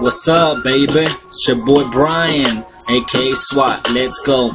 What's up, baby? It's your boy Brian, aka SWAT. Let's go.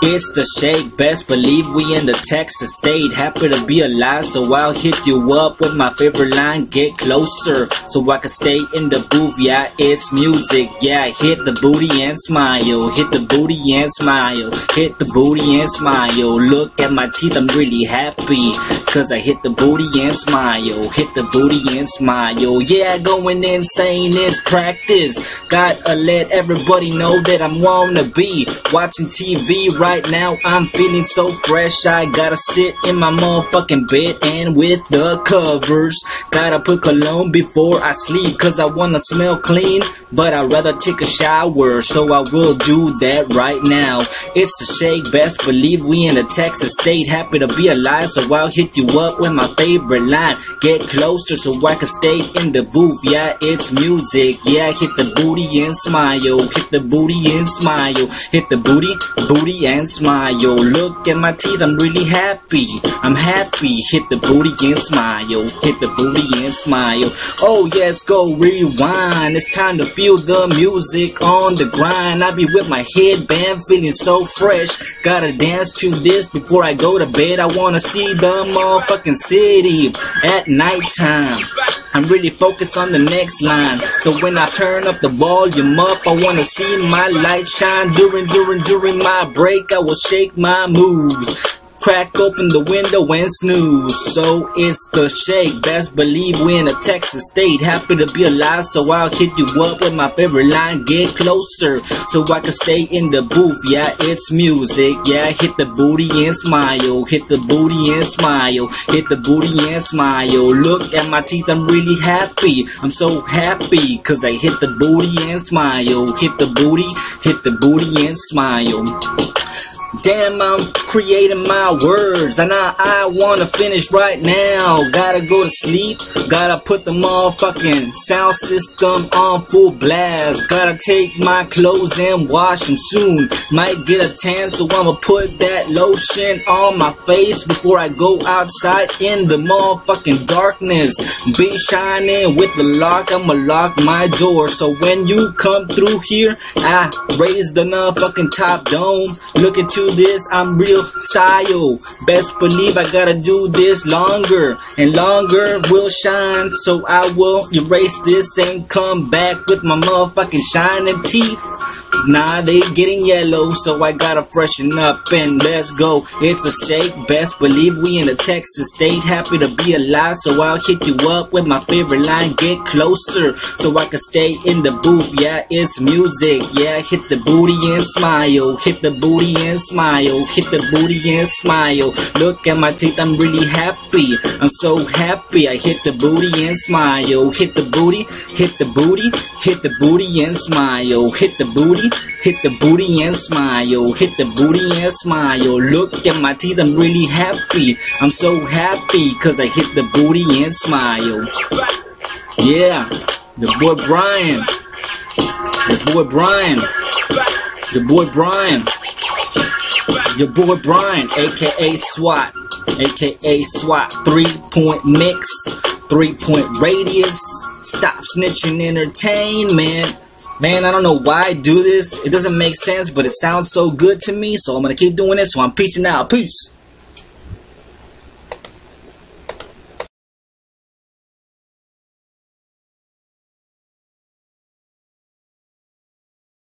It's the shake, best believe we in the Texas state. Happy to be alive, so I'll hit you up with my favorite line. Get closer, so I can stay in the booth. Yeah, it's music. Yeah, hit the booty and smile. Hit the booty and smile. Hit the booty and smile. Look at my teeth, I'm really happy. Cause I hit the booty and smile. Hit the booty and smile. Yeah, going insane, it's practice. Gotta let everybody know that I'm wanna be watching TV right right now I'm feeling so fresh. I gotta sit in my motherfucking bed and with the covers. Gotta put cologne before I sleep cause I wanna smell clean But I'd rather take a shower. So I will do that right now. It's the shake best believe we in the Texas state. Happy to be alive so I'll hit you up with my favorite line. Get closer so I can stay in the booth. Yeah it's music. Yeah hit the booty and smile. Hit the booty and smile. Hit the booty, booty and and smile. Look at my teeth, I'm really happy. I'm happy. Hit the booty and smile. Hit the booty and smile. Oh yes, go rewind. It's time to feel the music on the grind. I be with my headband feeling so fresh. Gotta dance to this before I go to bed. I wanna see the motherfucking city at nighttime. I'm really focused on the next line. So when I turn up the volume up, I wanna see my light shine during, during, during my break. I will shake my moves. Crack open the window and snooze. So it's the shake. Best believe we're in a Texas state. Happy to be alive, so I'll hit you up with my favorite line. Get closer, so I can stay in the booth. Yeah, it's music. Yeah, hit the booty and smile. Hit the booty and smile. Hit the booty and smile. Look at my teeth, I'm really happy. I'm so happy, cause I hit the booty and smile. Hit the booty, hit the booty and smile. Damn, I'm creating my words, and I, I wanna finish right now. Gotta go to sleep, gotta put the motherfucking sound system on full blast. Gotta take my clothes and wash them soon. Might get a tan, so I'ma put that lotion on my face before I go outside in the motherfucking darkness. Be shining with the lock, I'ma lock my door. So when you come through here, I raise the motherfucking top dome. Look into this, I'm real style. Best believe I gotta do this longer and longer will shine. So I will erase this and come back with my motherfucking shining teeth. Nah, they getting yellow, so I gotta freshen up and let's go. It's a shake, best believe we in the Texas state. Happy to be alive, so I'll hit you up with my favorite line. Get closer, so I can stay in the booth. Yeah, it's music. Yeah, hit the booty and smile. Hit the booty and smile. Hit the booty and smile. Look at my teeth, I'm really happy. I'm so happy. I hit the booty and smile. Hit the booty, hit the booty, hit the booty and smile. Hit the booty hit the booty and smile, hit the booty and smile. Look at my teeth, I'm really happy. I'm so happy cause I hit the booty and smile. Yeah, the boy Brian. The boy Brian. The boy Brian. Your boy Brian, aka SWAT, aka SWAT. Three point mix, three point radius. Stop snitching entertainment. Man, I don't know why I do this. It doesn't make sense, but it sounds so good to me, so I'm gonna keep doing it. So I'm peacing out. Peace.